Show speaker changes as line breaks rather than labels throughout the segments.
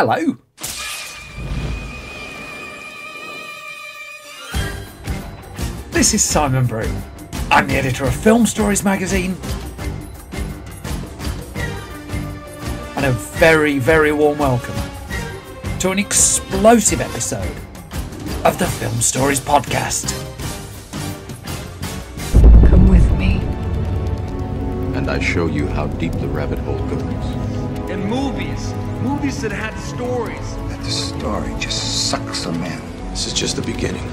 Hello. This is Simon Brew. I'm the editor of Film Stories magazine. And a very, very warm welcome to an explosive episode of the Film Stories podcast.
Come with me.
and I show you how deep the rabbit hole goes.
And movies. Movies that had stories.
that the story just sucks them in.
This is just the beginning.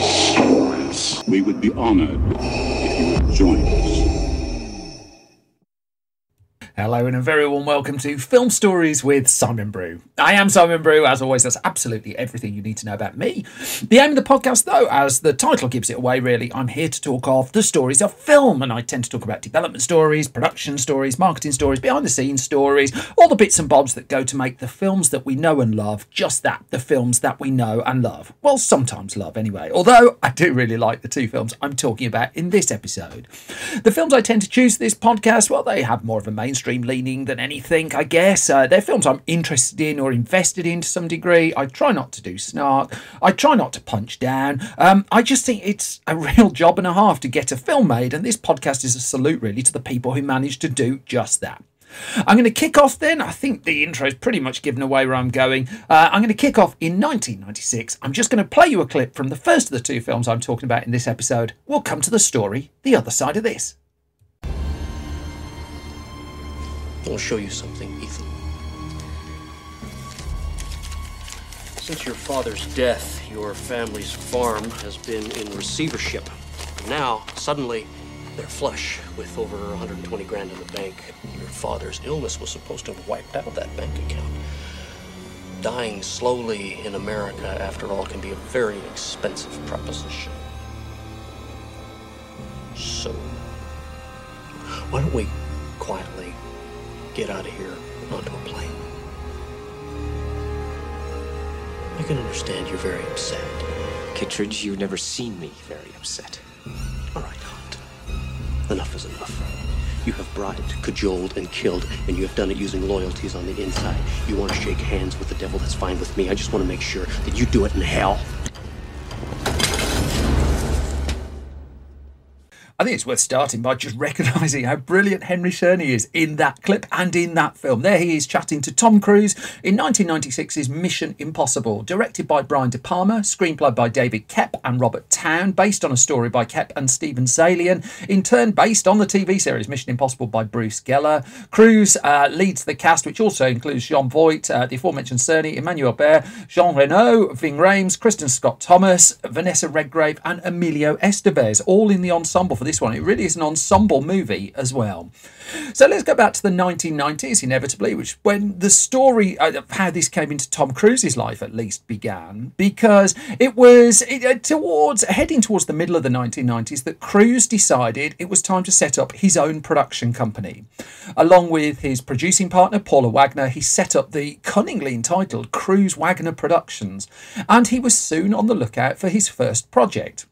Stories.
We would be honored if you would join us.
Hello and a very warm welcome to Film Stories with Simon Brew. I am Simon Brew. As always, that's absolutely everything you need to know about me. The aim of the podcast, though, as the title gives it away, really, I'm here to talk of the stories of film, and I tend to talk about development stories, production stories, marketing stories, behind the scenes stories, all the bits and bobs that go to make the films that we know and love just that, the films that we know and love. Well, sometimes love anyway, although I do really like the two films I'm talking about in this episode. The films I tend to choose for this podcast, well, they have more of a mainstream leaning than anything, I guess. Uh, they're films I'm interested in or invested in to some degree. I try not to do snark. I try not to punch down. Um, I just think it's a real job and a half to get a film made, and this podcast is a salute, really, to the people who manage to do just that. I'm going to kick off then. I think the intro is pretty much given away where I'm going. Uh, I'm going to kick off in 1996. I'm just going to play you a clip from the first of the two films I'm talking about in this episode. We'll come to the story the other side of this.
I'll show you something, Ethan. Since your father's death, your family's farm has been in receivership. Now, suddenly, they're flush with over 120 grand in the bank. Your father's illness was supposed to have wiped out that bank account. Dying slowly in America, after all, can be a very expensive proposition. So, why don't we quietly get out of here onto a plane? I can understand you're very upset.
Kittredge, you've never seen me very upset.
All right, Hunt. Enough is enough. You have bribed, cajoled, and killed, and you have done it using loyalties on the inside. You want to shake hands with the devil, that's fine with me. I just want to make sure that you do it in hell.
I think it's worth starting by just recognising how brilliant Henry Czerny is in that clip and in that film. There he is chatting to Tom Cruise in 1996's Mission Impossible, directed by Brian De Palma, screenplay by David Koepp and Robert Towne, based on a story by Koepp and Steven Zaillian, in turn based on the TV series Mission Impossible by Bruce Geller. Cruise uh, leads the cast, which also includes Jon Voight, uh, the aforementioned Czerny, Emmanuel Béart, Jean Reno, Ving Rhames, Kristin Scott Thomas, Vanessa Redgrave, and Emilio Estevez, all in the ensemble for this one. It really is an ensemble movie as well. So let's go back to the 1990s, inevitably, which when the story of how this came into Tom Cruise's life at least began, because it was it, uh, towards heading towards the middle of the 1990s that Cruise decided it was time to set up his own production company. Along with his producing partner Paula Wagner, he set up the cunningly entitled Cruise Wagner Productions, and he was soon on the lookout for his first project.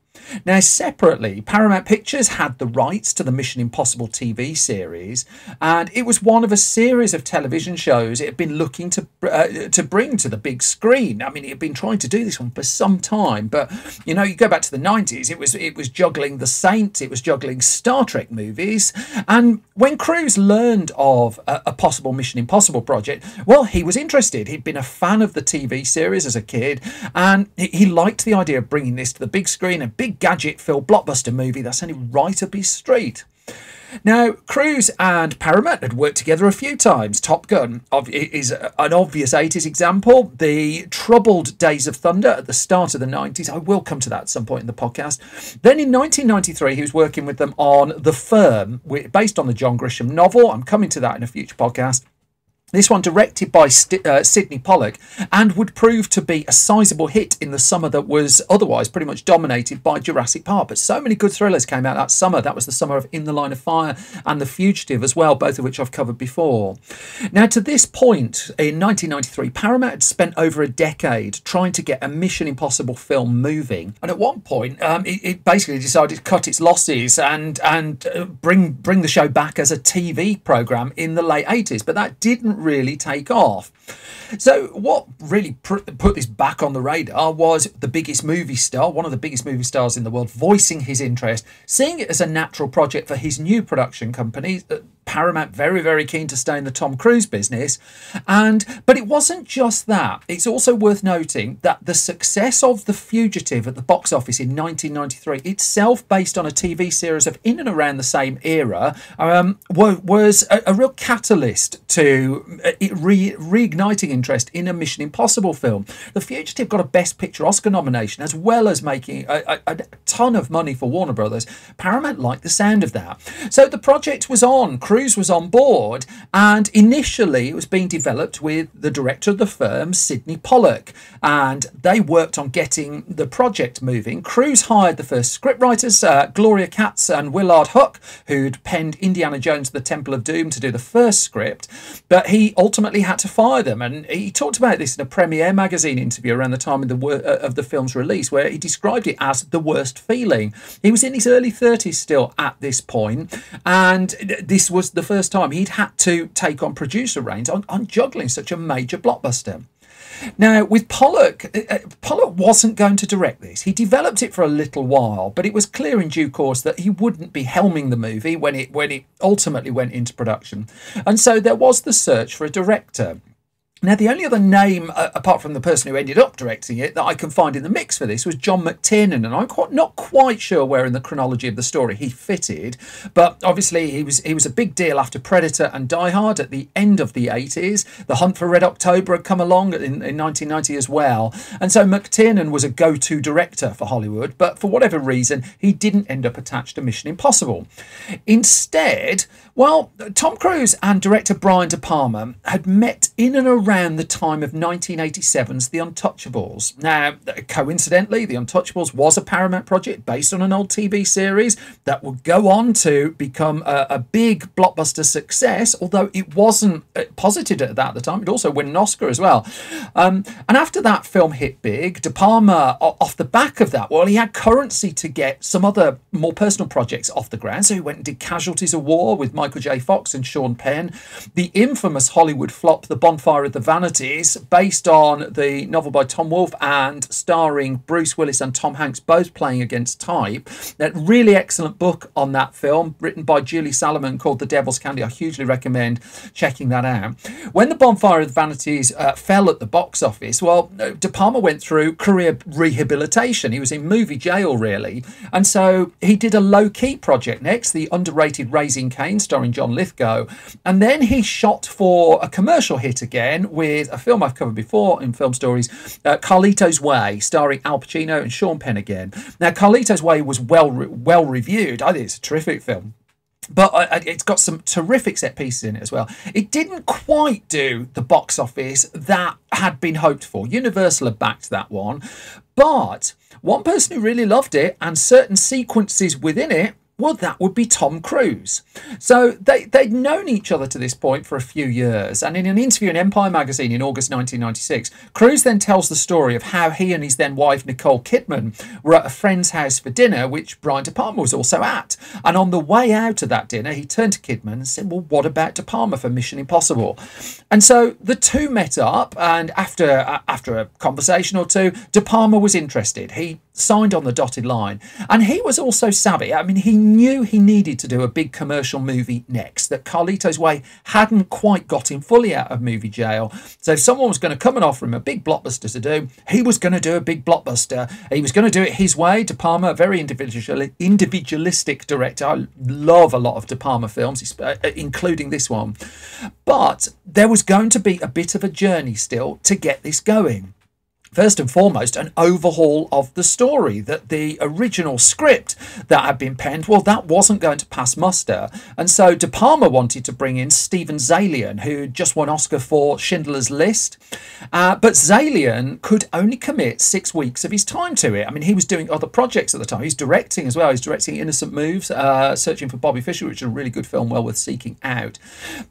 Now, separately, Paramount Pictures had the rights to the Mission Impossible TV series, and it was one of a series of television shows it had been looking to uh, to bring to the big screen. I mean, it had been trying to do this one for some time, but you know, you go back to the nineties, it was it was juggling The Saint, it was juggling Star Trek movies, and when Cruise learned of a, a possible Mission Impossible project, well, he was interested. He'd been a fan of the TV series as a kid, and he, he liked the idea of bringing this to the big screen, a big gadget filled blockbuster movie that's only right up his street. Now, Cruise and Paramount had worked together a few times. Top Gun is an obvious 80s example. The troubled Days of Thunder at the start of the 90s. I will come to that at some point in the podcast. Then in 1993, he was working with them on The Firm, based on the John Grisham novel. I'm coming to that in a future podcast. This one directed by St- uh, Sydney Pollack and would prove to be a sizable hit in the summer that was otherwise pretty much dominated by Jurassic Park. But so many good thrillers came out that summer. That was the summer of In the Line of Fire and The Fugitive as well, both of which I've covered before. Now, to this point in 1993, Paramount had spent over a decade trying to get a Mission Impossible film moving. And at one point, um, it, it basically decided to cut its losses and, and uh, bring, bring the show back as a TV program in the late 80s. But that didn't really take off. So, what really put this back on the radar was the biggest movie star, one of the biggest movie stars in the world, voicing his interest, seeing it as a natural project for his new production company, uh, Paramount very, very keen to stay in the Tom Cruise business. And but it wasn't just that. It's also worth noting that the success of The Fugitive at the box office in 1993, itself based on a TV series of in and around the same era, um, was a, a, real catalyst to uh, re- reigniting interest in a Mission Impossible film. The Fugitive got a Best Picture Oscar nomination as well as making a, a, a ton of money for Warner Brothers. Paramount liked the sound of that. So the project was on. Was on board, and initially it was being developed with the director of the firm, Sydney Pollack, and they worked on getting the project moving. Cruise hired the first scriptwriters, uh, Gloria Katz and Willard Huyck, who'd penned Indiana Jones: The Temple of Doom to do the first script, but he ultimately had to fire them, and he talked about this in a Premiere magazine interview around the time of the uh, of the film's release, where he described it as the worst feeling. He was in his early 30s still at this point, and this was was the first time he'd had to take on producer reins on, on juggling such a major blockbuster. Now, with Pollack, uh, uh, wasn't going to direct this. He developed it for a little while, but it was clear in due course that he wouldn't be helming the movie when it when it ultimately went into production. And so there was the search for a director. Now, the only other name, uh, apart from the person who ended up directing it, that I can find in the mix for this was John McTiernan, and I'm quite, not quite sure where in the chronology of the story he fitted, but obviously he was he was a big deal after Predator and Die Hard at the end of the 80s. The Hunt for Red October had come along in, in 1990 as well, and so McTiernan was a go-to director for Hollywood, but for whatever reason, he didn't end up attached to Mission Impossible. Instead, well, Tom Cruise and director Brian De Palma had met in and around the time of 1987's The Untouchables. Now, coincidentally, The Untouchables was a Paramount project based on an old TV series that would go on to become a, a big blockbuster success, although it wasn't uh, posited at that at the time. It also won an Oscar as well. Um, and after that film hit big, De Palma, off the back of that, well, he had currency to get some other more personal projects off the ground. So he went and did Casualties of War with Michael J. Fox and Sean Penn, the infamous Hollywood flop The Bonfire of the Vanities, based on the novel by Tom Wolfe and starring Bruce Willis and Tom Hanks both playing against type. That really excellent book on that film, written by Julie Salamon called The Devil's Candy. I hugely recommend checking that out. When The Bonfire of the Vanities uh, fell at the box office, well, uh, De Palma went through career rehabilitation. He was in movie jail, really. And so he did a low key project next, the underrated Raising Cain, starring John Lithgow. And then he shot for a commercial hit again with a film I've covered before in film stories, uh, Carlito's Way, starring Al Pacino and Sean Penn again. Now, Carlito's Way was well well reviewed. I think it's a terrific film but it's got some terrific set pieces in it as well. It didn't quite do the box office that had been hoped for. Universal had backed that one, but one person who really loved it and certain sequences within it well, that would be Tom Cruise. So they, they'd known each other to this point for a few years. And in an interview in Empire magazine in August 1996, Cruise then tells the story of how he and his then wife, Nicole Kidman, were at a friend's house for dinner, which Brian De Palma was also at. And on the way out of that dinner, he turned to Kidman and said, Well, what about De Palma for Mission Impossible? And so the two met up, and after, uh, after a conversation or two, De Palma was interested. He signed on the dotted line. And he was also savvy. I mean, he knew he needed to do a big commercial movie next, that Carlito's Way hadn't quite got him fully out of movie jail. So if someone was going to come and offer him a big blockbuster to do, he was going to do a big blockbuster. He was going to do it his way. De Palma, a very individual, individualistic director. I love a lot of De Palma films, uh, including this one. But there was going to be a bit of a journey still to get this going first and foremost, an overhaul of the story. That the original script that had been penned, well, that wasn't going to pass muster. And so De Palma wanted to bring in Steven Zaillian, who just won Oscar for Schindler's List. Uh, but Zaillian could only commit six weeks of his time to it. I mean, he was doing other projects at the time. He's directing as well. He's directing Innocent Moves, uh, Searching for Bobby Fischer, which is a really good film, well worth seeking out.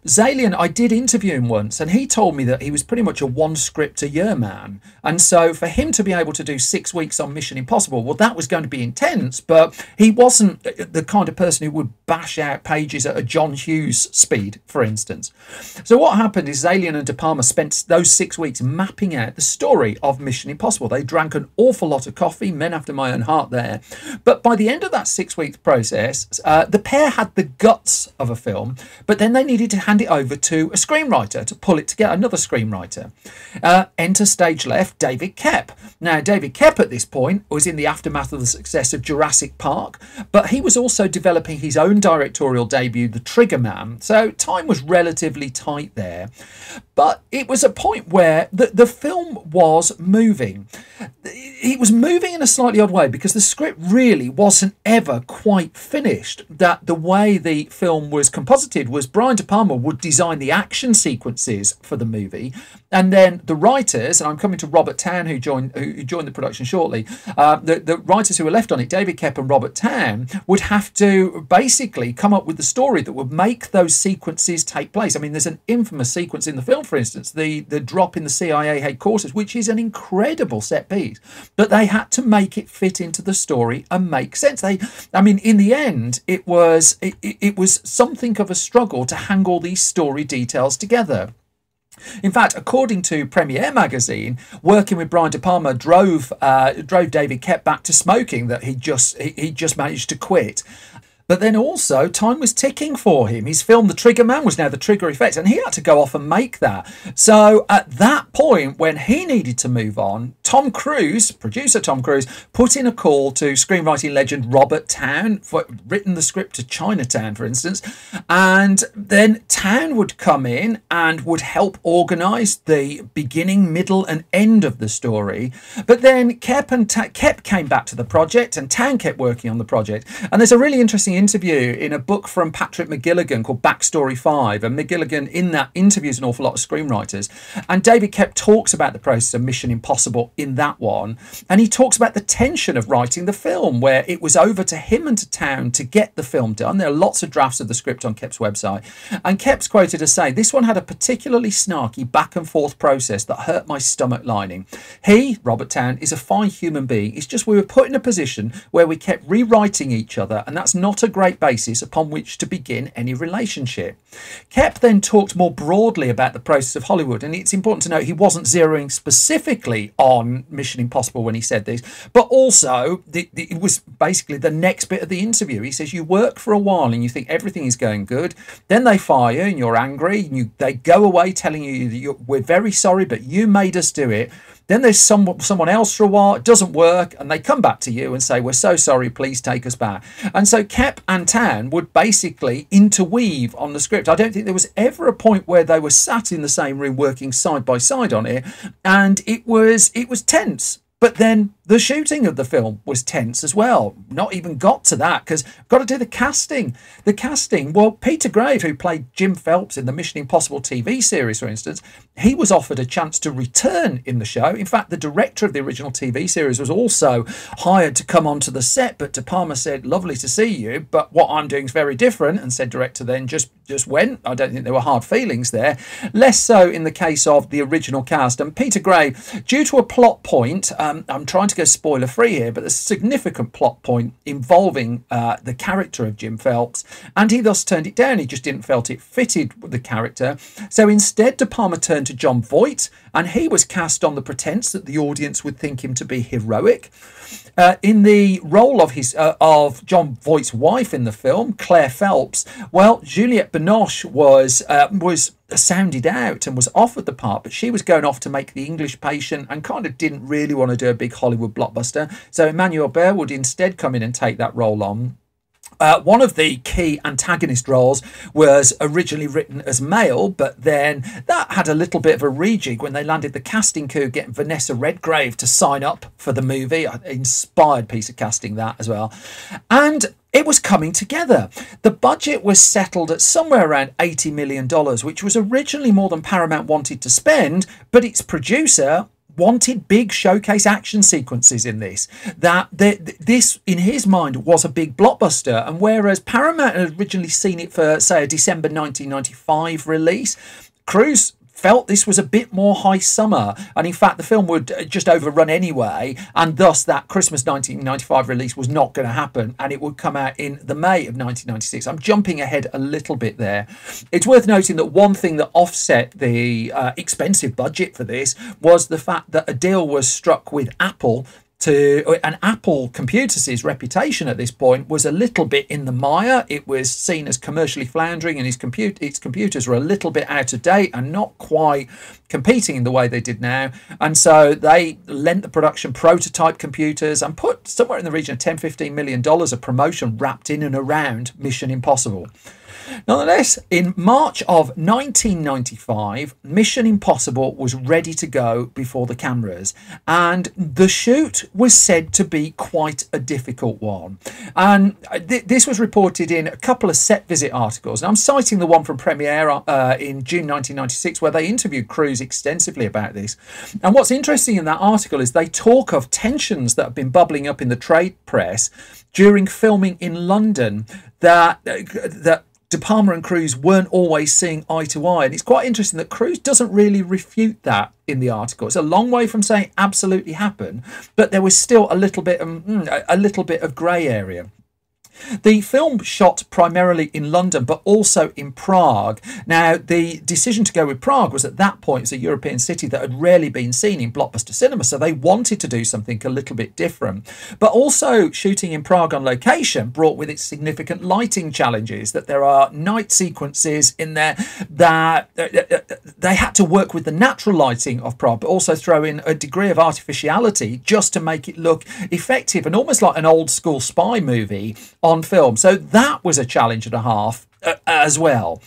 Zaillian, I did interview him once, and he told me that he was pretty much a one script a year man. And so So for him to be able to do six weeks on Mission Impossible, well, that was going to be intense, but he wasn't the kind of person who would bash out pages at a John Hughes speed, for instance. So what happened is Zaillian and De Palma spent those six weeks mapping out the story of Mission Impossible. They drank an awful lot of coffee, men after my own heart there. But by the end of that six week process, uh, the pair had the guts of a film, but then they needed to hand it over to a screenwriter to pull it together, another screenwriter. Uh, enter stage left David Koepp. Now, David Koepp at this point was in the aftermath of the success of Jurassic Park, but he was also developing his own directorial debut, The Trigger Man. So time was relatively tight there. But it was a point where the, the film was moving. It was moving in a slightly odd way because the script really wasn't ever quite finished. That the way the film was composited was Brian De Palma would design the action sequences for the movie, and then the writers, and I'm coming to Robert Towne, who joined who joined the production shortly. Uh, the the writers who were left on it, David Koepp and Robert Towne, would have to basically come up with the story that would make those sequences take place. I mean, there's an infamous sequence in the film, for instance, the the drop in the CIA headquarters, which is an incredible set piece, but they had to make it fit into the story and make sense. They, I mean, in the end, it was it, it was something of a struggle to hang all these story details together. In fact, according to Premiere magazine, working with Brian De Palma drove uh, drove David Koepp back to smoking. That he just he, he just managed to quit. But then also, time was ticking for him. His film, The Trigger Man, was now the trigger effect, and he had to go off and make that. So at that point, when he needed to move on, Tom Cruise, producer Tom Cruise, put in a call to screenwriting legend Robert Towne, for written the script to Chinatown, for instance, and then Towne would come in and would help organise the beginning, middle, and end of the story. But then Koepp and Ta- Koepp came back to the project, and Towne kept working on the project. And there's a really interesting interview in a book from Patrick McGilligan called Backstory 5. And McGilligan, in that, interviews an awful lot of screenwriters. And David Koepp talks about the process of Mission Impossible in that one. And he talks about the tension of writing the film, where it was over to him and to Towne to get the film done. There are lots of drafts of the script on Koepp's website. And Koepp's quoted as saying, This one had a particularly snarky back and forth process that hurt my stomach lining. He, Robert Towne, is a fine human being. It's just we were put in a position where we kept rewriting each other, and that's not a great basis upon which to begin any relationship. Koepp then talked more broadly about the process of Hollywood, and it's important to note he wasn't zeroing specifically on Mission Impossible when he said this, but also the, the, it was basically the next bit of the interview. He says, You work for a while and you think everything is going good, then they fire you and you're angry, and you, they go away telling you that we're very sorry, but you made us do it. Then there's some, someone else for a while, it doesn't work, and they come back to you and say, We're so sorry, please take us back. And so Koepp and Tan would basically interweave on the script. I don't think there was ever a point where they were sat in the same room working side by side on it, and it was it was tense. But then the shooting of the film was tense as well. Not even got to that because got to do the casting. The casting. Well, Peter Grave, who played Jim Phelps in the Mission Impossible TV series, for instance, he was offered a chance to return in the show. In fact, the director of the original TV series was also hired to come onto the set, but De Palma said, "Lovely to see you, but what I'm doing is very different." And said director then just just went. I don't think there were hard feelings there. Less so in the case of the original cast. And Peter Gray, due to a plot point. Um, I'm trying to go spoiler free here, but there's a significant plot point involving uh, the character of Jim Phelps, and he thus turned it down. He just didn't felt it fitted with the character. So instead, De Palma turned to Jon Voight, and he was cast on the pretense that the audience would think him to be heroic. Uh, in the role of his uh, of Jon Voight's wife in the film, Claire Phelps, well, Juliette Binoche was uh, was sounded out and was offered the part, but she was going off to make The English Patient and kind of didn't really want to do a big Hollywood blockbuster. So Emmanuel Aubert would instead come in and take that role on. Uh, one of the key antagonist roles was originally written as male, but then that had a little bit of a rejig when they landed the casting coup, getting Vanessa Redgrave to sign up for the movie. Inspired piece of casting that as well. And it was coming together. The budget was settled at somewhere around $80 million, which was originally more than Paramount wanted to spend, but its producer wanted big showcase action sequences in this. That this, in his mind, was a big blockbuster. And whereas Paramount had originally seen it for, say, a December 1995 release, Cruise felt this was a bit more high summer, and in fact, the film would uh, just overrun anyway, and thus that Christmas 1995 release was not going to happen, and it would come out in the May of 1996. I'm jumping ahead a little bit there. It's worth noting that one thing that offset the uh, expensive budget for this was the fact that a deal was struck with Apple to and Apple Computers' reputation at this point was a little bit in the mire. It was seen as commercially floundering, and compute its computers were a little bit out of date and not quite competing in the way they did now. And so they lent the production prototype computers and put somewhere in the region of 10, 15 million dollars of promotion wrapped in and around Mission Impossible. Nonetheless, in March of 1995, Mission Impossible was ready to go before the cameras, and the shoot was said to be quite a difficult one. And th- this was reported in a couple of set visit articles. And I'm citing the one from Premiere uh, in June 1996, where they interviewed Cruise extensively about this. And what's interesting in that article is they talk of tensions that have been bubbling up in the trade press during filming in London that that De Palma and Cruise weren't always seeing eye to eye. And it's quite interesting that Cruise doesn't really refute that in the article. It's a long way from saying absolutely happened, but there was still a little bit of, mm, a little bit of grey area. The film shot primarily in London, but also in Prague. Now, the decision to go with Prague was at that point, a European city that had rarely been seen in blockbuster cinema, so they wanted to do something a little bit different. But also, shooting in Prague on location brought with it significant lighting challenges, that there are night sequences in there that uh, uh, uh, they had to work with the natural lighting of Prague, but also throw in a degree of artificiality just to make it look effective and almost like an old school spy movie on film. So that was a challenge and a half uh, as well.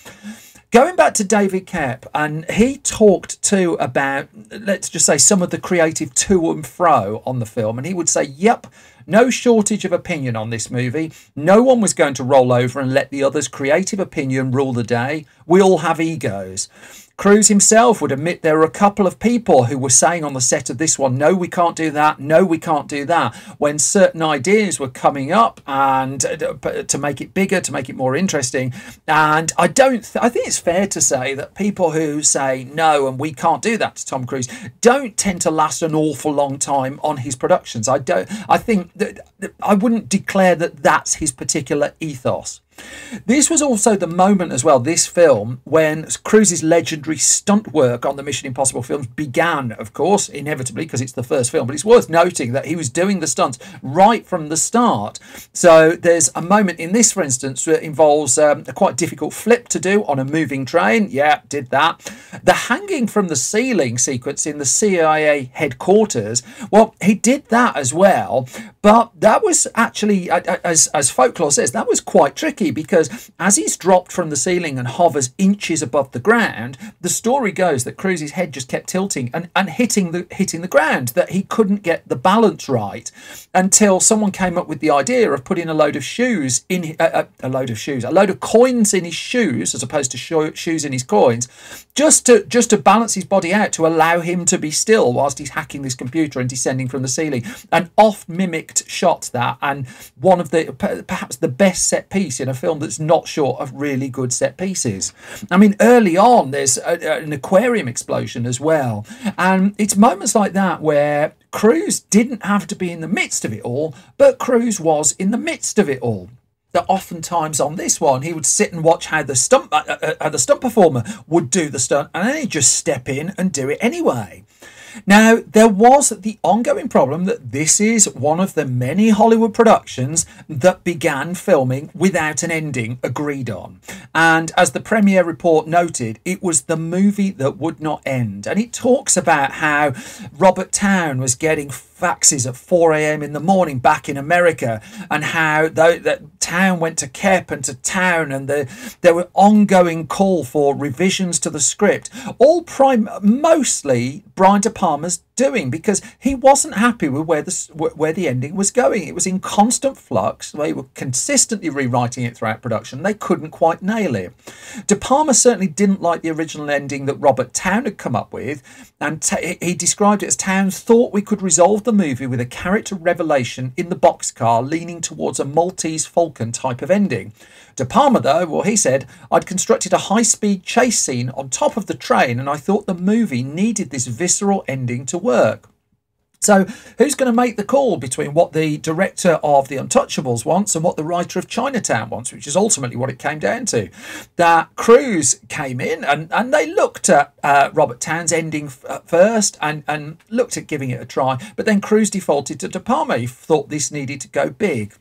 Going back to David Koepp, and he talked too about, let's just say, some of the creative to and fro on the film. And he would say, yep, no shortage of opinion on this movie. No one was going to roll over and let the other's creative opinion rule the day. We all have egos. Cruise himself would admit there were a couple of people who were saying on the set of this one, no, we can't do that, no, we can't do that, when certain ideas were coming up and uh, to make it bigger, to make it more interesting. And I don't, th- I think it's fair to say that people who say no and we can't do that to Tom Cruise don't tend to last an awful long time on his productions. I don't, I think that I wouldn't declare that that's his particular ethos. This was also the moment as well, this film, when Cruise's legendary stunt work on the Mission Impossible films began, of course, inevitably, because it's the first film. But it's worth noting that he was doing the stunts right from the start. So there's a moment in this, for instance, that involves um, a quite difficult flip to do on a moving train. Yeah, did that. The hanging from the ceiling sequence in the CIA headquarters, well, he did that as well. But that was actually, as, as folklore says, that was quite tricky because as he's dropped from the ceiling and hovers inches above the ground, the story goes that Cruise's head just kept tilting and, and hitting the hitting the ground, that he couldn't get the balance right until someone came up with the idea of putting a load of shoes in uh, a load of shoes, a load of coins in his shoes as opposed to shoes in his coins, just to just to balance his body out to allow him to be still whilst he's hacking this computer and descending from the ceiling. An oft mimicked shot that, and one of the perhaps the best set piece in a film that's not short of really good set pieces. I mean, early on, there's a, an aquarium explosion as well. And it's moments like that where Cruise didn't have to be in the midst of it all, but Cruise was in the midst of it all that oftentimes on this one he would sit and watch how the stunt uh, uh, uh the stunt performer would do the stunt and then he'd just step in and do it anyway now, there was the ongoing problem that this is one of the many Hollywood productions that began filming without an ending agreed on. And as the premiere report noted, it was the movie that would not end. And it talks about how Robert Towne was getting faxes at 4 a.m. in the morning back in America, and how that town went to Koepp and to Towne, and the, there were ongoing call for revisions to the script, all prime mostly Brian De Palma's doing because he wasn't happy with where the where the ending was going. It was in constant flux. They were consistently rewriting it throughout production. They couldn't quite nail it. De Palma certainly didn't like the original ending that Robert Towne had come up with, and t- he described it as Towne thought we could resolve the movie with a character revelation in the boxcar leaning towards a Maltese Falcon type of ending. De Palma, though, well, he said, I'd constructed a high speed chase scene on top of the train, and I thought the movie needed this visceral ending to work. So, who's going to make the call between what the director of The Untouchables wants and what the writer of Chinatown wants, which is ultimately what it came down to? That Cruise came in and, and they looked at uh, Robert Towne's ending first and, and looked at giving it a try, but then Cruise defaulted to De Palma. He thought this needed to go big.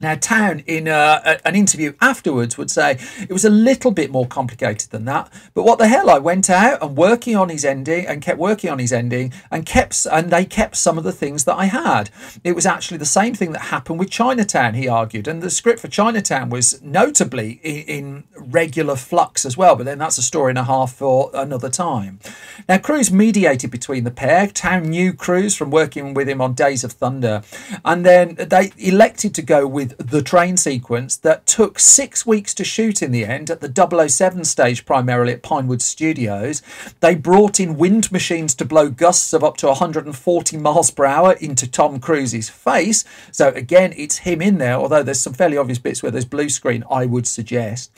Now, Towne, in uh, an interview afterwards, would say it was a little bit more complicated than that. But what the hell? I went out and working on his ending and kept working on his ending and kept and they kept some of the things that I had. It was actually the same thing that happened with Chinatown. He argued, and the script for Chinatown was notably in, in regular flux as well. But then that's a story and a half for another time. Now, Cruise mediated between the pair. Towne knew Cruise from working with him on Days of Thunder, and then they elected to go with the train sequence that took six weeks to shoot in the end at the 007 stage, primarily at Pinewood Studios. They brought in wind machines to blow gusts of up to 140 miles per hour into Tom Cruise's face. So, again, it's him in there, although there's some fairly obvious bits where there's blue screen, I would suggest.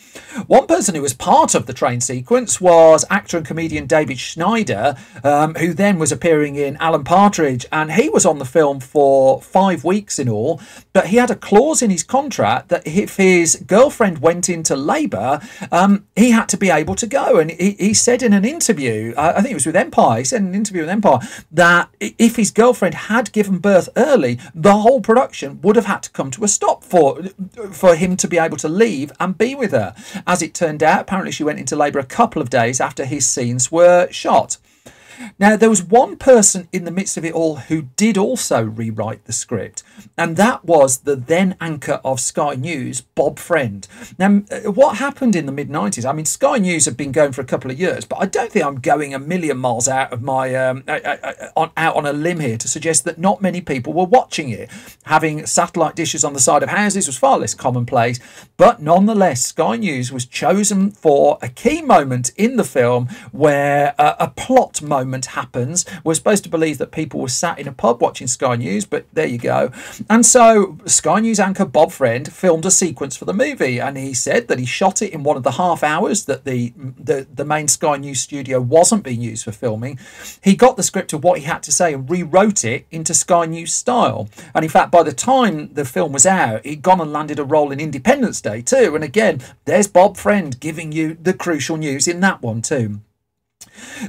One person who was part of the train sequence was actor and comedian David Schneider, um, who then was appearing in Alan Partridge, and he was on the film for five weeks in all, but he had a clause in his contract that if his girlfriend went into labour, um, he had to be able to go. And he, he said in an interview, I think it was with Empire, he said in an interview with Empire that if his girlfriend had given birth early, the whole production would have had to come to a stop for for him to be able to leave and be with her. As it turned out, apparently she went into labour a couple of days after his scenes were shot. Now, there was one person in the midst of it all who did also rewrite the script, and that was the then anchor of Sky News, Bob Friend. Now, uh, what happened in the mid 90s? I mean, Sky News had been going for a couple of years, but I don't think I'm going a million miles out of my um, on, out on a limb here to suggest that not many people were watching it. Having satellite dishes on the side of houses was far less commonplace, but nonetheless, Sky News was chosen for a key moment in the film where uh, a plot moment happens. We're supposed to believe that people were sat in a pub watching Sky News, but there you go. And so Sky News anchor Bob Friend filmed a sequence for the movie, and he said that he shot it in one of the half hours that the the, the main Sky News studio wasn't being used for filming. He got the script of what he had to say and rewrote it into Sky News style. And in fact, by the time the film was out, he'd gone and landed a role in Independence Day too. And again, there's Bob Friend giving you the crucial news in that one too.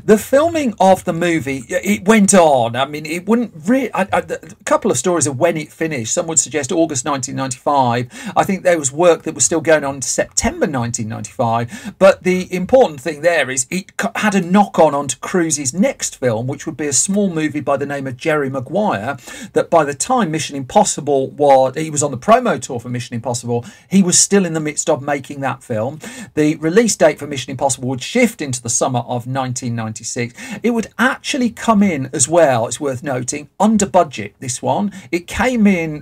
The filming of the movie it went on. I mean, it wouldn't really. a couple of stories of when it finished. Some would suggest August 1995. I think there was work that was still going on to September 1995. But the important thing there is it had a knock on onto Cruise's next film, which would be a small movie by the name of Jerry Maguire. That by the time Mission Impossible was, he was on the promo tour for Mission Impossible. He was still in the midst of making that film. The release date for Mission Impossible would shift into the summer of 1996. It would actually come in as well, it's worth noting, under budget, this one. It came in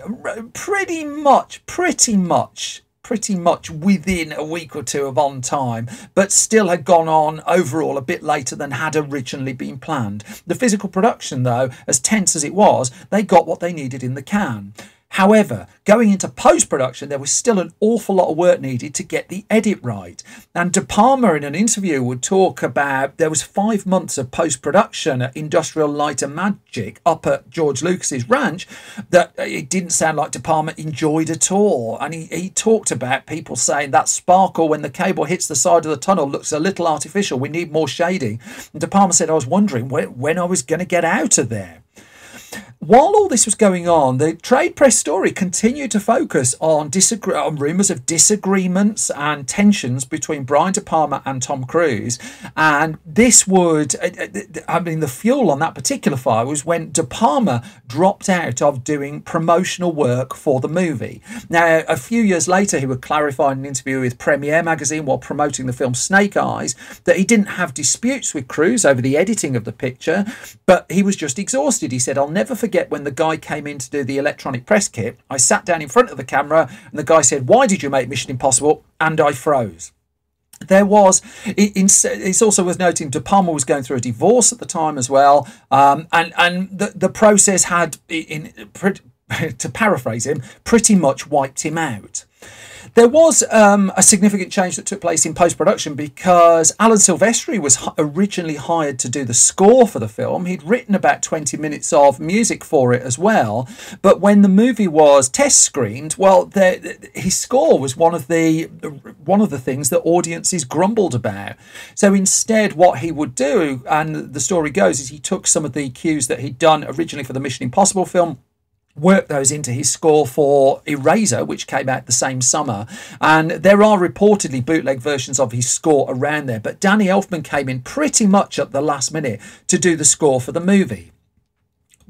pretty much, pretty much pretty much within a week or two of on time, but still had gone on overall a bit later than had originally been planned. The physical production, though, as tense as it was, they got what they needed in the can. However, going into post production, there was still an awful lot of work needed to get the edit right. And De Palma, in an interview, would talk about there was five months of post production at Industrial Light and Magic up at George Lucas's ranch that it didn't sound like De Palma enjoyed at all. And he, he talked about people saying that sparkle when the cable hits the side of the tunnel looks a little artificial. We need more shading. And De Palma said, I was wondering when, when I was going to get out of there. While all this was going on, the trade press story continued to focus on, disagree- on rumours of disagreements and tensions between Brian De Palma and Tom Cruise. And this would, uh, uh, I mean, the fuel on that particular fire was when De Palma dropped out of doing promotional work for the movie. Now, a few years later, he would clarify in an interview with Premiere magazine while promoting the film Snake Eyes that he didn't have disputes with Cruise over the editing of the picture, but he was just exhausted. He said, I'll never forget forget when the guy came in to do the electronic press kit. I sat down in front of the camera and the guy said, Why did you make Mission Impossible? And I froze. There was, it's also worth noting, De Palma was going through a divorce at the time as well. Um, and and the, the process had, in, to paraphrase him, pretty much wiped him out. There was um, a significant change that took place in post production because Alan Silvestri was originally hired to do the score for the film. He'd written about 20 minutes of music for it as well. But when the movie was test screened, well, his score was one of the one of the things that audiences grumbled about. So instead, what he would do, and the story goes, is he took some of the cues that he'd done originally for the Mission Impossible film worked those into his score for Eraser, which came out the same summer. And there are reportedly bootleg versions of his score around there, but Danny Elfman came in pretty much at the last minute to do the score for the movie.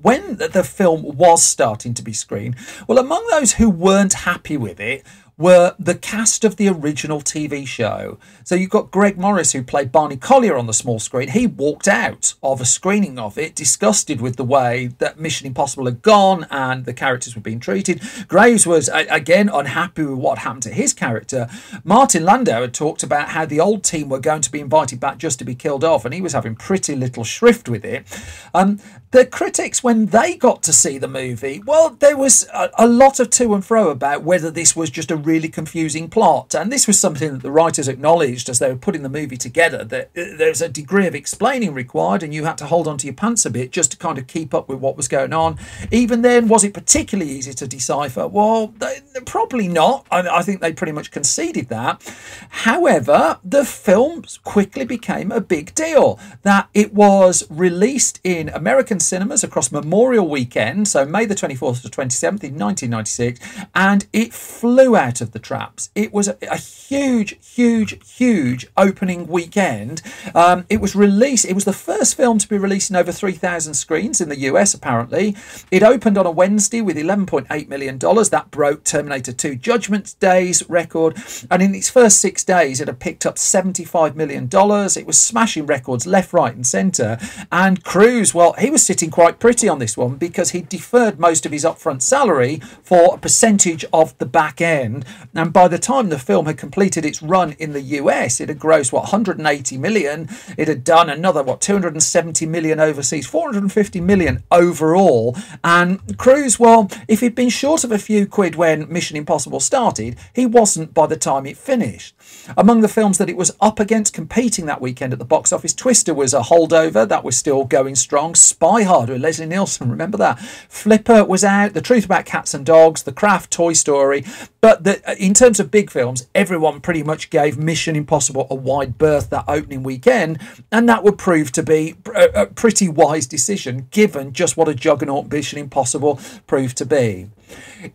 When the film was starting to be screened, well, among those who weren't happy with it were the cast of the original TV show. So you've got Greg Morris, who played Barney Collier on the small screen. He walked out of a screening of it, disgusted with the way that Mission Impossible had gone and the characters were being treated. Graves was, again, unhappy with what happened to his character. Martin Landau had talked about how the old team were going to be invited back just to be killed off, and he was having pretty little shrift with it. Um, the critics, when they got to see the movie, well, there was a, a, lot of to and fro about whether this was just a really confusing plot. And this was something that the writers acknowledged as they were putting the movie together that uh, there's a degree of explaining required, and you had to hold on to your pants a bit just to kind of keep up with what was going on. Even then, was it particularly easy to decipher? Well, they, probably not. I, I think they pretty much conceded that. However, the film quickly became a big deal that it was released in American cinemas across Memorial Weekend, so May the 24th to 27th in 1996, and it flew out of the traps. It was a, a huge, huge, huge opening weekend. Um, it was released, it was the first film to be released in over 3,000 screens in the US, apparently. It opened on a Wednesday with $11.8 million. That broke Terminator 2 Judgment Day's record, and in its first six days, it had picked up $75 million. It was smashing records left, right, and centre. And Cruise, well, he was sitting quite pretty on this one because he deferred most of his upfront salary for a percentage of the back end. And by the time the film had completed its run in the US, it had grossed what 180 million. It had done another what 270 million overseas, 450 million overall. And Cruise, well, if he'd been short of a few quid when Mission Impossible started, he wasn't by the time it finished. Among the films that it was up against competing that weekend at the box office, Twister was a holdover that was still going strong. Spy Hard with Leslie Nielsen. Remember that? Flipper was out. The Truth About Cats and Dogs. The Craft. Toy Story. But the, uh, in terms of big films, everyone pretty much gave Mission Impossible a wide berth that opening weekend, and that would prove to be a, a pretty wise decision given just what a juggernaut Mission Impossible proved to be.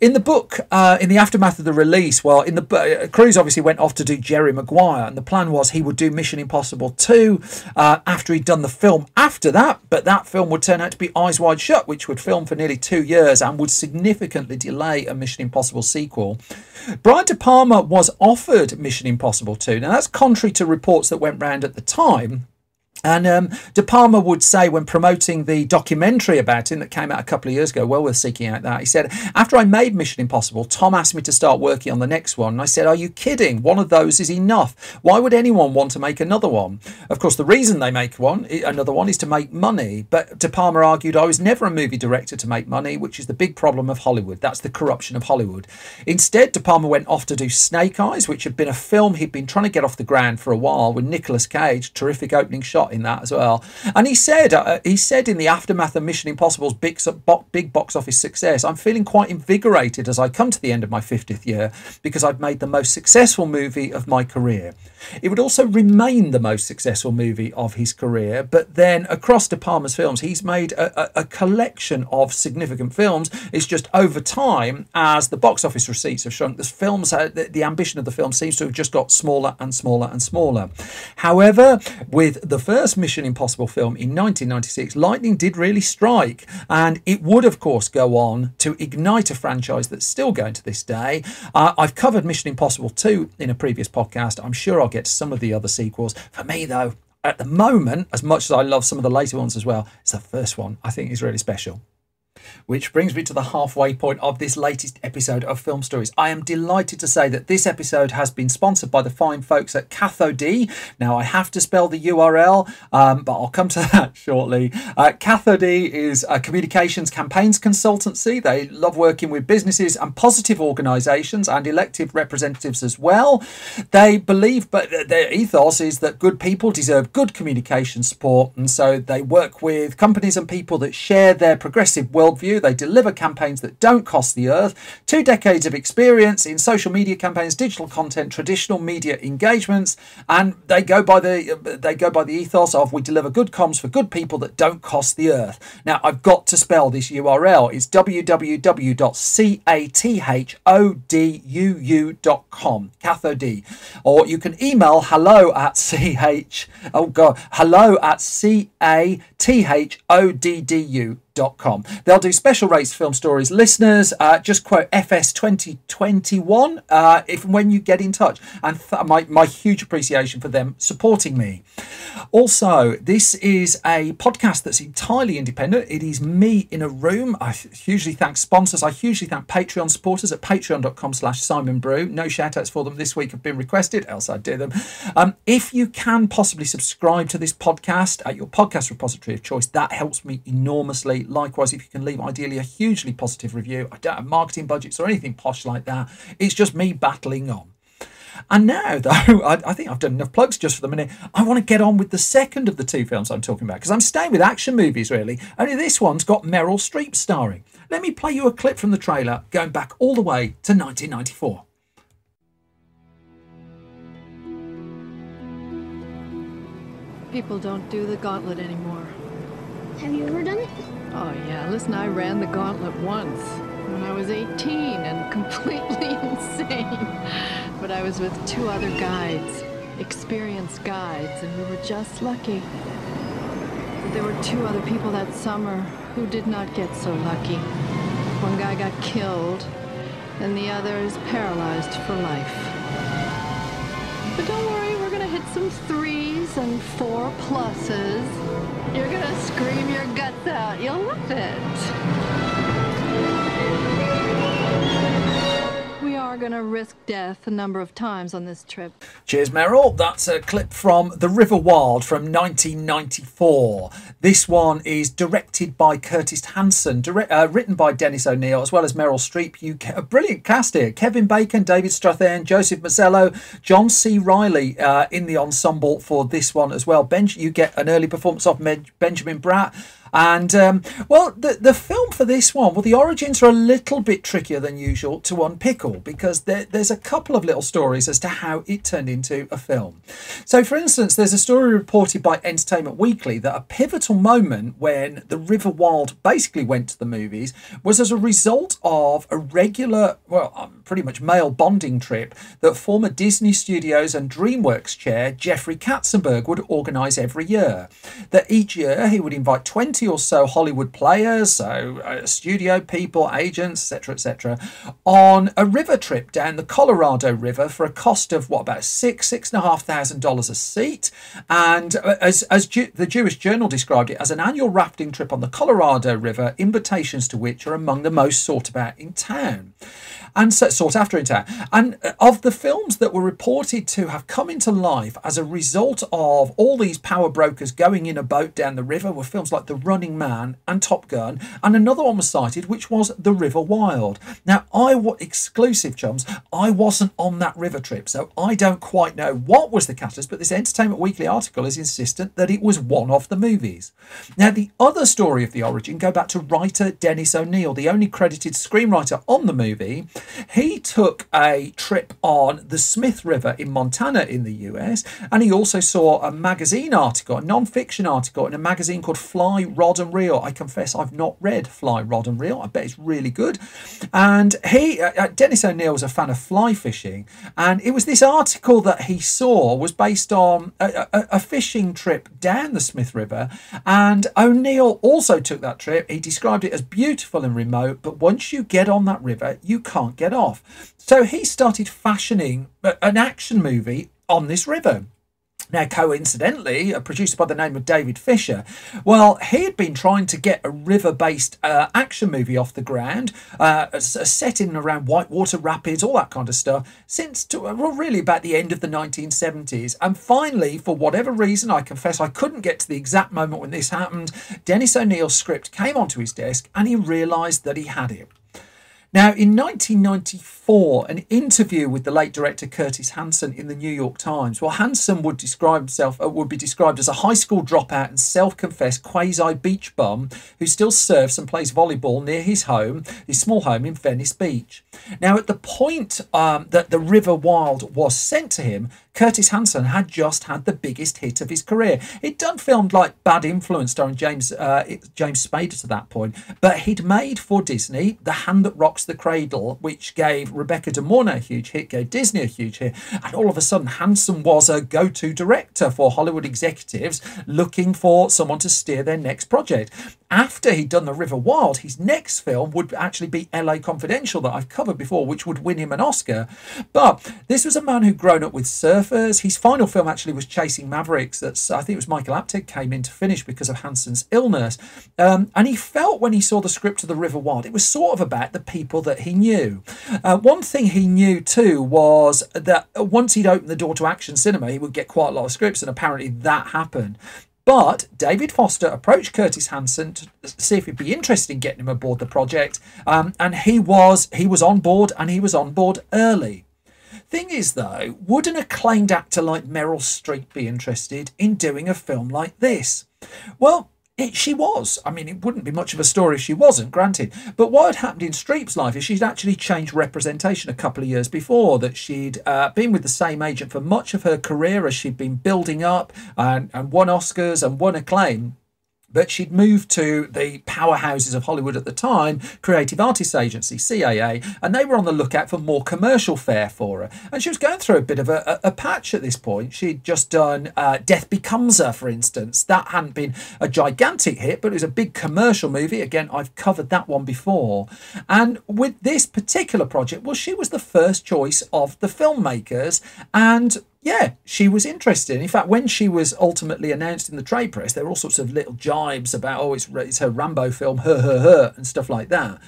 In the book, uh, in the aftermath of the release, well, in the uh, Cruise obviously went off to do Jerry Maguire, and the plan was he would do Mission Impossible 2 uh, after he'd done the film after that, but that film would turn out to be Eyes Wide Shut, which would film for nearly two years and would significantly delay a Mission Impossible sequel. Brian De Palma was offered Mission Impossible 2. Now, that's contrary to reports that went round at the time. And um, De Palma would say when promoting the documentary about him that came out a couple of years ago, well worth seeking out that, he said, After I made Mission Impossible, Tom asked me to start working on the next one. And I said, Are you kidding? One of those is enough. Why would anyone want to make another one? Of course, the reason they make one, another one, is to make money. But De Palma argued, I was never a movie director to make money, which is the big problem of Hollywood. That's the corruption of Hollywood. Instead, De Palma went off to do Snake Eyes, which had been a film he'd been trying to get off the ground for a while with Nicolas Cage, terrific opening shot in that as well. And he said, uh, he said in the aftermath of Mission Impossible's big, big box office success, I'm feeling quite invigorated as I come to the end of my 50th year because I've made the most successful movie of my career. It would also remain the most successful movie of his career, but then across De Palma's films, he's made a, a, a collection of significant films. It's just over time, as the box office receipts have shrunk, the films, uh, the, the ambition of the film seems to have just got smaller and smaller and smaller. However, with the first Mission Impossible film in 1996, lightning did really strike, and it would, of course, go on to ignite a franchise that's still going to this day. Uh, I've covered Mission Impossible 2 in a previous podcast. I'm sure I'll get some of the other sequels. For me, though, at the moment, as much as I love some of the later ones as well, it's the first one I think is really special. Which brings me to the halfway point of this latest episode of Film Stories. I am delighted to say that this episode has been sponsored by the fine folks at Cathode. Now, I have to spell the URL, um, but I'll come to that shortly. Uh, Cathode is a communications campaigns consultancy. They love working with businesses and positive organisations and elected representatives as well. They believe, but their ethos is that good people deserve good communication support, and so they work with companies and people that share their progressive worldview. They deliver campaigns that don't cost the earth. Two decades of experience in social media campaigns, digital content, traditional media engagements, and they go by the they go by the ethos of we deliver good comms for good people that don't cost the earth. Now I've got to spell this URL. It's www.cathoduu.com, cathode, or you can email hello at ch oh god hello at c a t h o d d u Com. They'll do special rates for film stories. Listeners, uh, just quote FS 2021 uh, if when you get in touch. And th- my, my huge appreciation for them supporting me. Also, this is a podcast that's entirely independent. It is me in a room. I hugely thank sponsors. I hugely thank Patreon supporters at patreon.com slash Simon Brew. No shout outs for them this week have been requested, else I'd do them. Um, if you can possibly subscribe to this podcast at your podcast repository of choice, that helps me enormously Likewise, if you can leave ideally a hugely positive review, I don't have marketing budgets or anything posh like that. It's just me battling on. And now, though, I, I, think I've done enough plugs just for the minute. I want to get on with the second of the two films I'm talking about because I'm staying with action movies, really. Only this one's got Meryl Streep starring. Let me play you a clip from the trailer going back all the way to 1994.
People don't do the gauntlet anymore.
Have you ever done it?
Oh, yeah. Listen, I ran the gauntlet once when I was 18 and completely insane. But I was with two other guides, experienced guides, and we were just lucky. But there were two other people that summer who did not get so lucky. One guy got killed, and the other is paralyzed for life. But don't worry, we're gonna hit some threes and four pluses. You're gonna scream your guts out. You'll love it. Are gonna risk death a number of times on this trip.
Cheers, Meryl. That's a clip from The River Wild from 1994. This one is directed by Curtis Hanson, direct, uh, written by Denis O'Neil, as well as Meryl Streep. You get a brilliant cast here: Kevin Bacon, David Strathairn, Joseph Mazzello, John C. Reilly uh, in the ensemble for this one as well. Ben, you get an early performance of Benjamin Bratt. And um, well, the the film for this one, well, the origins are a little bit trickier than usual to unpickle because there, there's a couple of little stories as to how it turned into a film. So, for instance, there's a story reported by Entertainment Weekly that a pivotal moment when the River Wild basically went to the movies was as a result of a regular, well, um, pretty much male bonding trip that former Disney Studios and DreamWorks chair Jeffrey Katzenberg would organise every year. That each year he would invite 20 or so Hollywood players, so uh, studio people, agents, etc., etc., on a river trip down the Colorado River for a cost of what about six, six and a half thousand dollars a seat, and uh, as as Ju- the Jewish Journal described it as an annual rafting trip on the Colorado River, invitations to which are among the most sought about in town and so, sought after in town. And uh, of the films that were reported to have come into life as a result of all these power brokers going in a boat down the river were films like The Running Man and Top Gun, and another one was cited, which was The River Wild. Now, I was exclusive chums. I wasn't on that river trip, so I don't quite know what was the catalyst. But this Entertainment Weekly article is insistent that it was one of the movies. Now, the other story of the origin go back to writer Denis O'Neil, the only credited screenwriter on the movie. He took a trip on the Smith River in Montana in the US, and he also saw a magazine article, a non fiction article in a magazine called Fly, Rod and Reel. I confess I've not read Fly, Rod and Reel. I bet it's really good. And he, uh, uh Denis O'Neil was a fan of fly fishing, and it was this article that he saw was based on a, a, a fishing trip down the Smith River. And O'Neil also took that trip. He described it as beautiful and remote, but once you get on that river, you can't get off. So he started fashioning an action movie on this river. Now, coincidentally, a producer by the name of David Fisher, well, he had been trying to get a river based uh, action movie off the ground, uh, a set in around Whitewater Rapids, all that kind of stuff, since to, well, really about the end of the 1970s. And finally, for whatever reason, I confess I couldn't get to the exact moment when this happened, Denis O'Neil's script came onto his desk and he realised that he had it. Now, in 1994, an interview with the late director Curtis Hanson in the New York Times, well, Hanson would describe himself uh, would be described as a high school dropout and self-confessed quasi beach bum who still surfs and plays volleyball near his home, his small home in Venice Beach. Now, at the point um, that the River Wild was sent to him, Curtis Hanson had just had the biggest hit of his career. He'd done films like Bad Influence starring James uh, James Spader to that point, but he'd made for Disney The Hand That Rocks the Cradle, which gave Rebecca De Mornay a huge hit, gave Disney a huge hit, and all of a sudden Hanson was a go-to director for Hollywood executives looking for someone to steer their next project. After he'd done The River Wild, his next film would actually be LA Confidential that I've covered before, which would win him an Oscar. But this was a man who'd grown up with surfers. His final film actually was Chasing Mavericks. That's I think it was Michael Apted came in to finish because of Hanson's illness. Um, and he felt when he saw the script of The River Wild, it was sort of about the people that he knew. Uh, one thing he knew too was that once he'd opened the door to action cinema, he would get quite a lot of scripts, and apparently that happened. But David Foster approached Curtis Hanson to see if he'd be interested in getting him aboard the project, um, and he was he was on board, and he was on board early. Thing is, though, would an acclaimed actor like Meryl Streep be interested in doing a film like this? Well, it, she was. I mean, it wouldn't be much of a story if she wasn't, granted. But what had happened in Streep's life is she'd actually changed representation a couple of years before, that she'd uh, been with the same agent for much of her career as she'd been building up and, and won Oscars and won acclaim but she'd moved to the powerhouses of Hollywood at the time, Creative Artists Agency, CAA, and they were on the lookout for more commercial fare for her. And she was going through a bit of a, a, a patch at this point. She'd just done uh, Death Becomes Her, for instance. That hadn't been a gigantic hit, but it was a big commercial movie. Again, I've covered that one before. And with this particular project, well, she was the first choice of the filmmakers. And yeah, she was interested. In fact, when she was ultimately announced in the trade press, there were all sorts of little jibes about, oh, it's, it's her Rambo film, her, her, her, and stuff like that.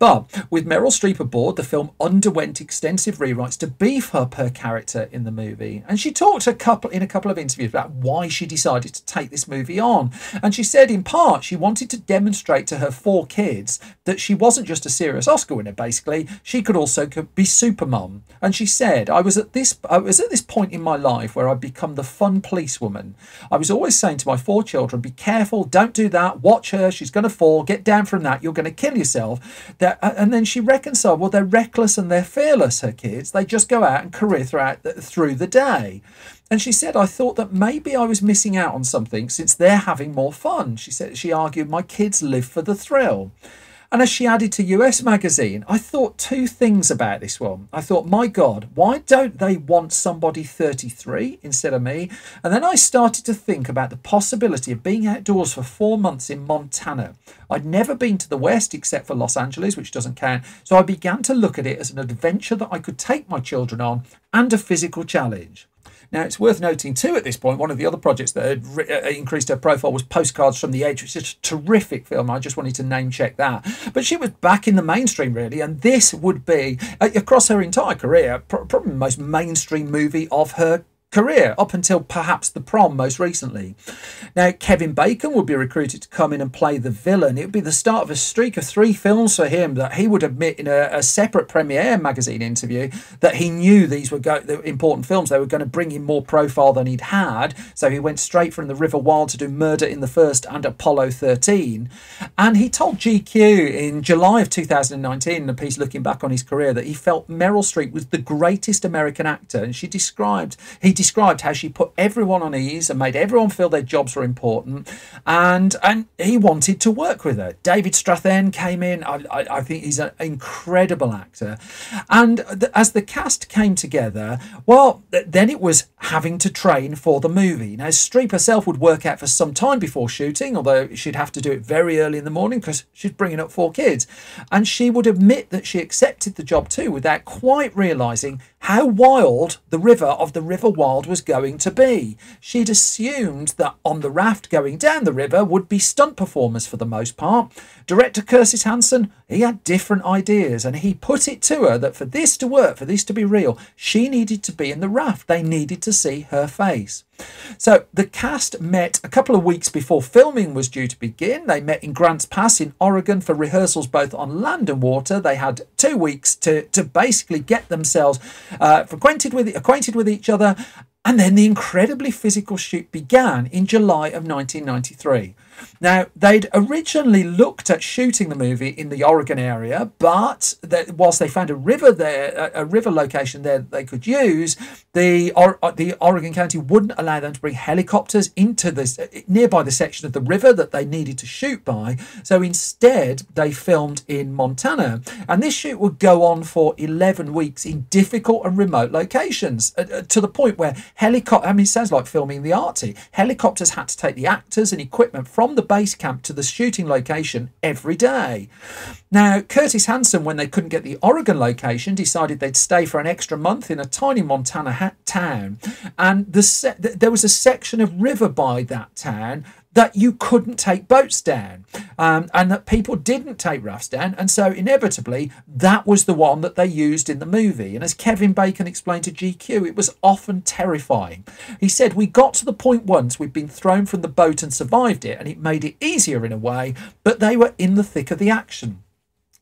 But with Meryl Streep aboard, the film underwent extensive rewrites to beef up her character in the movie. And she talked a couple in a couple of interviews about why she decided to take this movie on. And she said, in part, she wanted to demonstrate to her four kids that she wasn't just a serious Oscar winner. Basically, she could also be supermom. And she said, I was at this, I was at this point in in my life where I'd become the fun policewoman. I was always saying to my four children, be careful, don't do that, watch her, she's going to fall, get down from that, you're going to kill yourself. That, uh, and then she reconciled, well, they're reckless and they're fearless, her kids. They just go out and career throughout the, uh, through the day. And she said, I thought that maybe I was missing out on something since they're having more fun. She said, she argued, my kids live for the thrill. And as she added to US Magazine, I thought two things about this one. I thought, my God, why don't they want somebody 33 instead of me? And then I started to think about the possibility of being outdoors for four months in Montana. I'd never been to the West except for Los Angeles, which doesn't count. So I began to look at it as an adventure that I could take my children on and a physical challenge. Now, it's worth noting too at this point, one of the other projects that had re- uh, increased her profile was Postcards from the Edge, which is a terrific film. I just wanted to name check that. But she was back in the mainstream, really, and this would be, across her entire career, pr- probably the most mainstream movie of her career up until perhaps the prom most recently. Now, Kevin Bacon would be recruited to come in and play the villain. It would be the start of a streak of three films for him that he would admit in a, a separate Premiere magazine interview that he knew these were go- important films. They were going to bring him more profile than he'd had. So he went straight from The River Wild to do Murder in the First and Apollo 13. And he told GQ in July of 2019, in a piece looking back on his career, that he felt Meryl Streep was the greatest American actor. And she described, he described how she put everyone on ease and made everyone feel their jobs were important, and and he wanted to work with her. David Strathairn came in. I, I, I think he's an incredible actor, and as the cast came together, well, then it was having to train for the movie. Now Streep herself would work out for some time before shooting, although she'd have to do it very early in the morning because she's bringing up four kids, and she would admit that she accepted the job too without quite realizing how wild the river of the River Wild was going to be. She'd assumed that on the raft going down the river would be stunt performers for the most part. Director Curtis Hanson, he had different ideas and he put it to her that for this to work, for this to be real, she needed to be in the raft. They needed to see her face. So the cast met a couple of weeks before filming was due to begin. They met in Grants Pass in Oregon for rehearsals both on land and water. They had two weeks to, to basically get themselves uh, acquainted with acquainted with each other, and then the incredibly physical shoot began in July of 1993. Now, they'd originally looked at shooting the movie in the Oregon area, but that whilst they found a river there, a, river location there that they could use, the or, uh, the Oregon County wouldn't allow them to bring helicopters into this nearby the section of the river that they needed to shoot by. So instead, they filmed in Montana, and this shoot would go on for 11 weeks in difficult and remote locations, uh, uh, to the point where helicopter. I mean, it sounds like filming the Arctic. Helicopters had to take the actors and equipment from the base camp to the shooting location every day. Now, Curtis Hanson, when they couldn't get the Oregon location, decided they'd stay for an extra month in a tiny Montana town. And the there was a section of river by that town that you couldn't take boats down um, and that people didn't take rafts down. And so, inevitably, that was the one that they used in the movie. And as Kevin Bacon explained to GQ, it was often terrifying. He said, We got to the point once we'd been thrown from the boat and survived it, and it made it easier in a way, but they were in the thick of the action.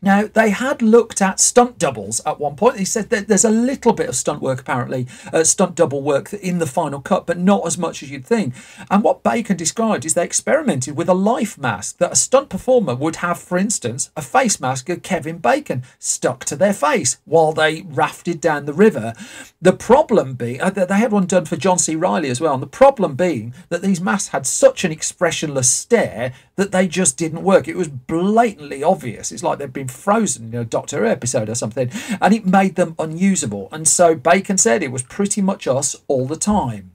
Now, they had looked at stunt doubles at one point. He said that there's a little bit of stunt work, apparently, uh, stunt double work in the final cut, but not as much as you'd think. And what Bacon described is they experimented with a life mask that a stunt performer would have, for instance, a face mask of Kevin Bacon stuck to their face while they rafted down the river. The problem being, uh, they had one done for John C. Reilly as well, and the problem being that these masks had such an expressionless stare that they just didn't work. It was blatantly obvious. It's like they'd been frozen in a Doctor Who episode or something, and it made them unusable. And so Bacon said it was pretty much us all the time.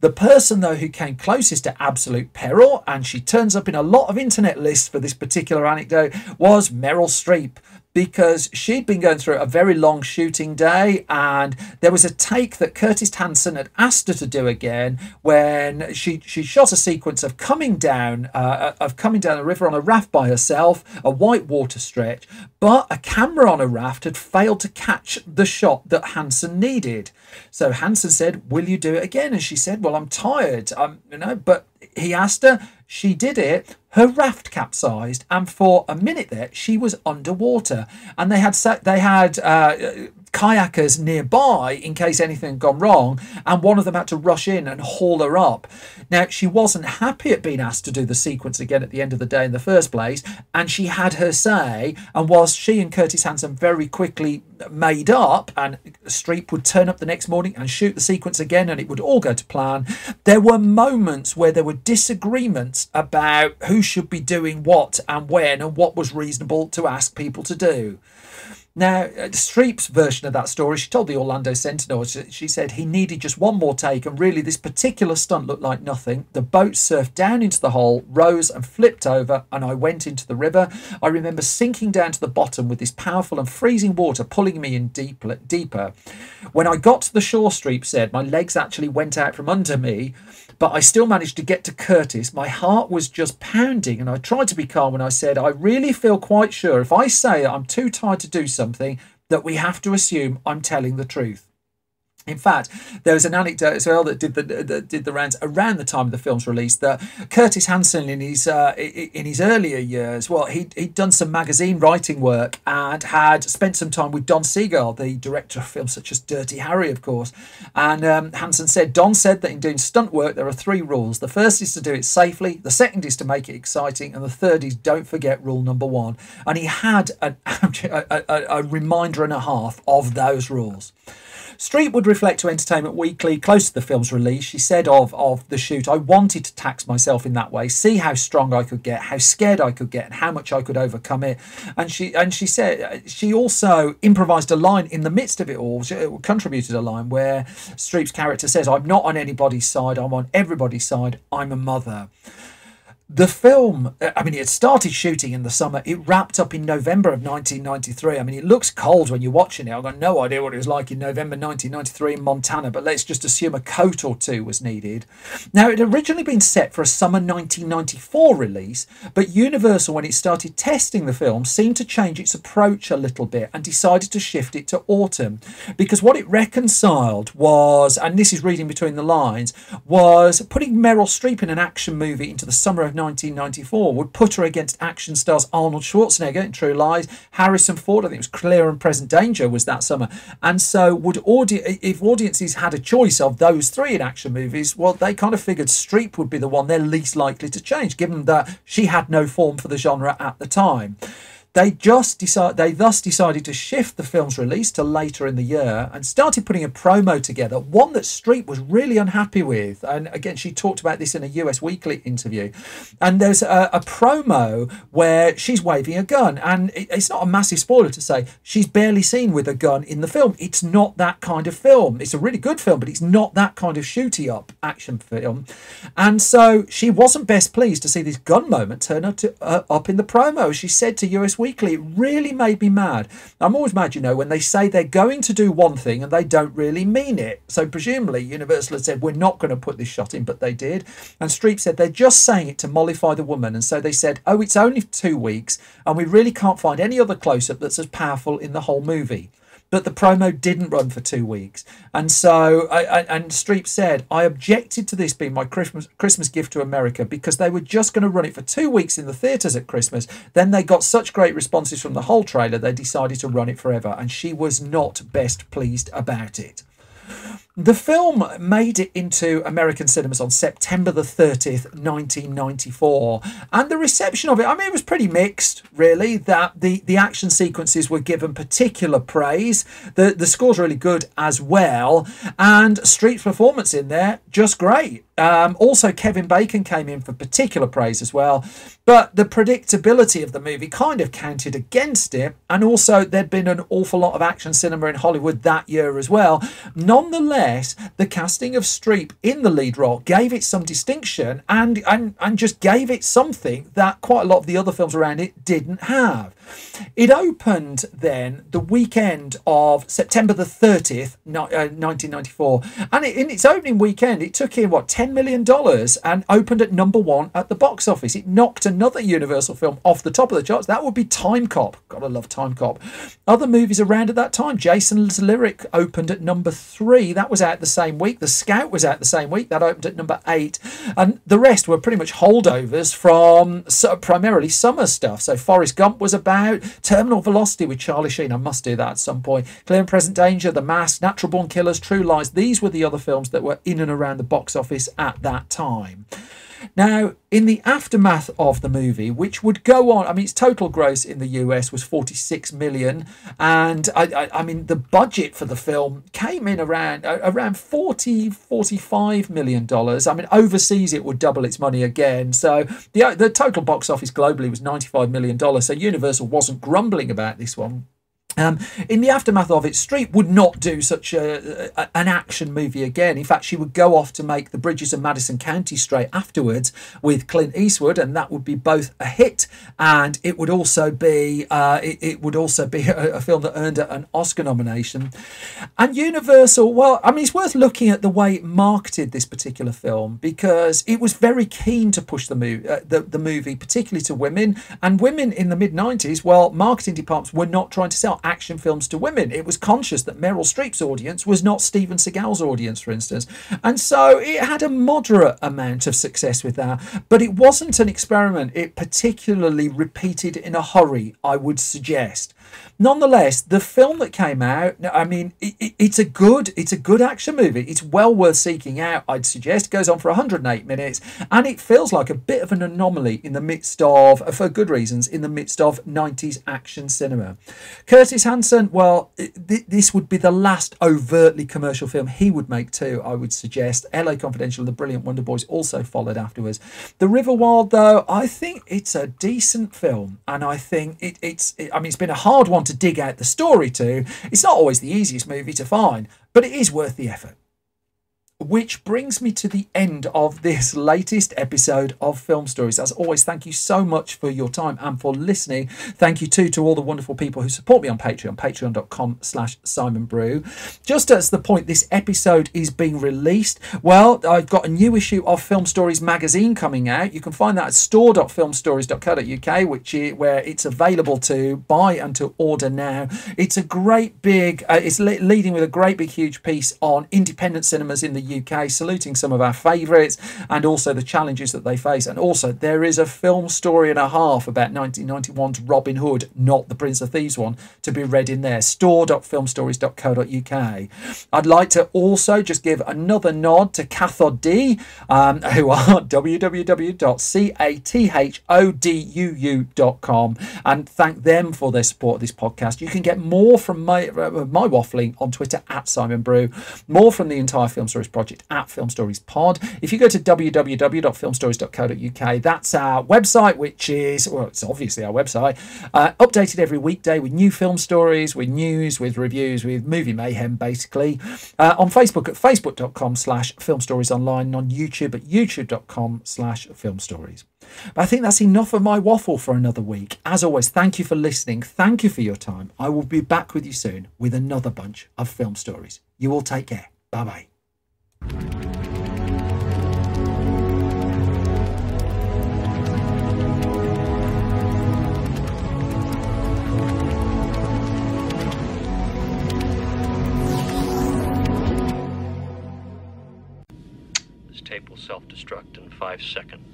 The person, though, who came closest to absolute peril, and she turns up in a lot of internet lists for this particular anecdote, was Meryl Streep because she'd been going through a very long shooting day and there was a take that Curtis Hanson had asked her to do again when she she shot a sequence of coming down uh, of coming down a river on a raft by herself a white water stretch but a camera on a raft had failed to catch the shot that Hanson needed. So Hanson said will you do it again? And she said well I'm tired I'm you know but he asked her she did it her raft capsized and for a minute there she was underwater. And they had they had uh, kayakers nearby in case anything had gone wrong and one of them had to rush in and haul her up. Now she wasn't happy at being asked to do the sequence again at the end of the day in the first place and she had her say and whilst she and curtis hanson very quickly made up and streep would turn up the next morning and shoot the sequence again and it would all go to plan there were moments where there were disagreements about who should be doing what and when and what was reasonable to ask people to do now, uh, Streep's version of that story, she told the Orlando Sentinel, she said he needed just one more take, and really this particular stunt looked like nothing. The boat surfed down into the hole, rose and flipped over, and I went into the river. I remember sinking down to the bottom with this powerful and freezing water pulling me in deep, deeper. When I got to the shore, Streep said, my legs actually went out from under me but I still managed to get to Curtis. My heart was just pounding, and I tried to be calm when I said, I really feel quite sure if I say I'm too tired to do something, that we have to assume I'm telling the truth. In fact, there was an anecdote as well that did the that did the rounds around the time of the film's release that Curtis Hanson in his uh, in his earlier years, well, he he'd done some magazine writing work and had spent some time with Don Siegel, the director of films such as Dirty Harry, of course. And um, Hanson said Don said that in doing stunt work there are three rules. The first is to do it safely, the second is to make it exciting, and the third is don't forget rule number one. And he had a, a, a, a reminder and a half of those rules. Streep would reflect to Entertainment Weekly close to the film's release. She said of, of the shoot, I wanted to tax myself in that way, see how strong I could get, how scared I could get, and how much I could overcome it. And she and she said she also improvised a line in the midst of it all. She uh, contributed a line where Streep's character says, "I'm not on anybody's side. I'm on everybody's side. I'm a mother." The film, uh, I mean, it started shooting in the summer. It wrapped up in November of 1993. I mean, it looks cold when you're watching it. I've got no idea what it was like in November 1993 in Montana, but let's just assume a coat or two was needed. Now, it had originally been set for a summer 1994 release, but Universal, when it started testing the film, seemed to change its approach a little bit and decided to shift it to autumn because what it reconciled was, and this is reading between the lines, was putting Meryl Streep in an action movie into the summer of 1994 would put her against action stars Arnold Schwarzenegger in True Lies, Harrison Ford, I think it was Clear and Present Danger was that summer. And so would audi- if audiences had a choice of those three in action movies, well, they kind of figured Streep would be the one they're least likely to change, given that she had no form for the genre at the time. They just decide they thus decided to shift the film's release to later in the year and started putting a promo together, one that Streep was really unhappy with. And again, she talked about this in a US Weekly interview. And there's a, a promo where she's waving a gun, and it, it's not a massive spoiler to say she's barely seen with a gun in the film. It's not that kind of film. It's a really good film, but it's not that kind of shooty up action film. And so she wasn't best pleased to see this gun moment turn up, to, uh, up in the promo. She said to US Weekly, it really made me mad. I'm always mad, you know, when they say they're going to do one thing and they don't really mean it. So presumably Universal had said, we're not going to put this shot in, but they did. And Streep said they're just saying it to mollify the woman. And so they said, oh, it's only two weeks and we really can't find any other close up that's as powerful in the whole movie but the promo didn't run for two weeks. And so, I, I, and Streep said, I objected to this being my Christmas Christmas gift to America because they were just going to run it for two weeks in the theatres at Christmas. Then they got such great responses from the whole trailer, they decided to run it forever. And she was not best pleased about it. The film made it into American cinemas on September the 30th, 1994. And the reception of it, I mean, it was pretty mixed, really. That the, the action sequences were given particular praise. The, the score's really good as well. And Streep's performance in there, just great. Um, also, Kevin Bacon came in for particular praise as well. But the predictability of the movie kind of counted against it. And also, there'd been an awful lot of action cinema in Hollywood that year as well. Nonetheless, the casting of Streep in the lead role gave it some distinction and, and, and just gave it something that quite a lot of the other films around it didn't have. It opened then the weekend of September the 30th, 1994. Uh, and in its opening weekend, it took in, what, $10 million and opened at number one at the box office. It knocked another Universal film off the top of the charts. That would be Timecop. Gotta love Timecop. Other movies around at that time, Jason's Lyric opened at number three. That was out the same week. The Scout was out the same week. That opened at number eight. And the rest were pretty much holdovers from primarily summer stuff. So Forrest Gump was about Terminal Velocity with Charlie Sheen. I must do that at some point. Clear and Present Danger, The Mask, Natural Born Killers, True Lies. These were the other films that were in and around the box office at that time. Now, in the aftermath of the movie, which would go on, I mean, its total gross in the US was 46 million, and I, I, I mean, the budget for the film came in around around 40, 45 million dollars. I mean, overseas it would double its money again. So the the total box office globally was 95 million dollars. So Universal wasn't grumbling about this one um, in the aftermath of it, Streep would not do such a, a, an action movie again. In fact, she would go off to make The Bridges of Madison County straight afterwards with Clint Eastwood, and that would be both a hit and it would also be uh, it, it, would also be a, a, film that earned an Oscar nomination. And Universal, well, I mean, it's worth looking at the way it marketed this particular film because it was very keen to push the movie, uh, the, the movie, particularly to women and women in the mid '90s. Well, marketing departments were not trying to sell action films to women. It was conscious that Meryl Streep's audience was not Steven Seagal's audience, for instance. And so it had a moderate amount of success with that. But it wasn't an experiment it particularly repeated in a hurry, I would suggest. Nonetheless, the film that came out, I mean, it, it, it's a good, it's a good action movie. It's well worth seeking out. I'd suggest. It goes on for 108 minutes, and it feels like a bit of an anomaly in the midst of, for good reasons, in the midst of 90s action cinema. Curtis Hanson, well, th- this would be the last overtly commercial film he would make too. I would suggest. L.A. Confidential, The Brilliant Wonder Boys also followed afterwards. The River Wild, though, I think it's a decent film, and I think it, it's. It, I mean, it's been a hard one to to dig out the story to. It's not always the easiest movie to find, but it is worth the effort. Which brings me to the end of this latest episode of Film Stories. As always, thank you so much for your time and for listening. Thank you too to all the wonderful people who support me on Patreon, patreon.com slash Simon Brew. Just as the point this episode is being released, well, I've got a new issue of Film Stories magazine coming out. You can find that at store.filmstories.co.uk, which is where it's available to buy and to order now. It's a great big, uh, it's le- leading with a great big huge piece on independent cinemas in the UK, saluting some of our favourites and also the challenges that they face. And also, there is a film story and a half about 1991's Robin Hood, not the Prince of Thieves one, to be read in there. store.filmstories.co.uk. I'd like to also just give another nod to Cathod D, um, who are www.cathoduu.com and thank them for their support of this podcast. You can get more from my, uh, my waffling on Twitter at Simon Brew, more from the entire Film Stories project at Film Stories Pod. If you go to www.filmstories.co.uk, that's our website, which is, well, it's obviously our website, uh, updated every weekday with new film stories, with news, with reviews, with movie mayhem, basically. Uh, on Facebook at facebook.com slash film stories online, and on YouTube at youtube.com slash film stories. But I think that's enough of my waffle for another week. As always, thank you for listening. Thank you for your time. I will be back with you soon with another bunch of film stories. You all take care. Bye bye.
This tape will self destruct in five seconds.